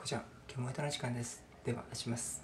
こちら今日も歌の時間です。ではします。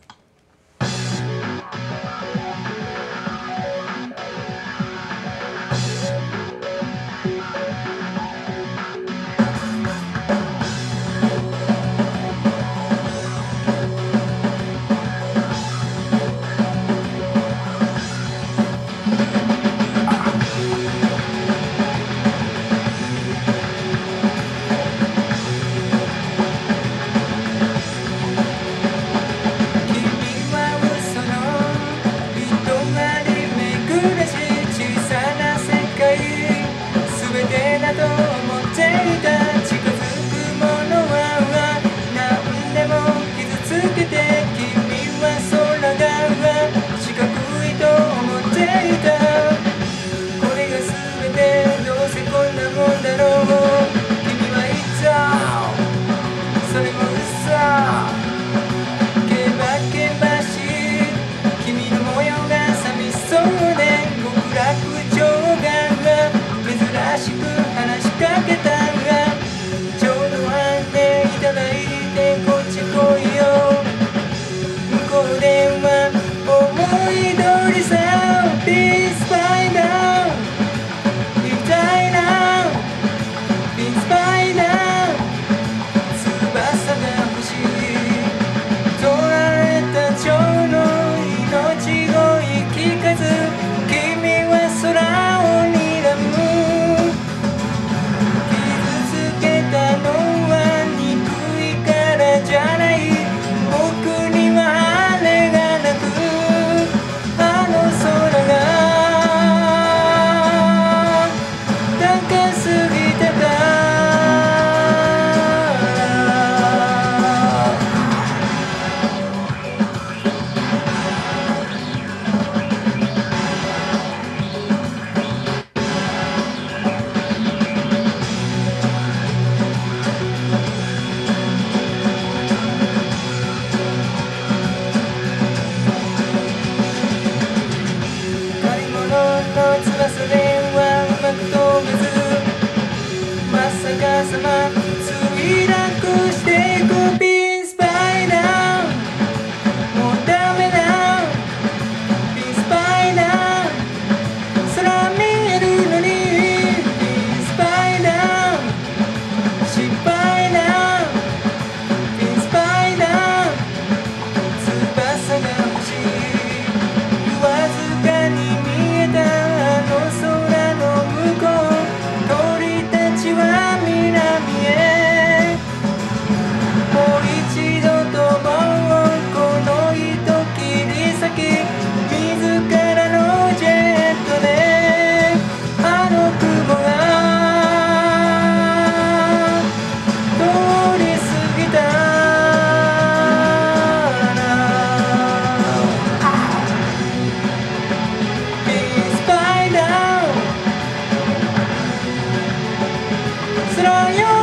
It's all yours.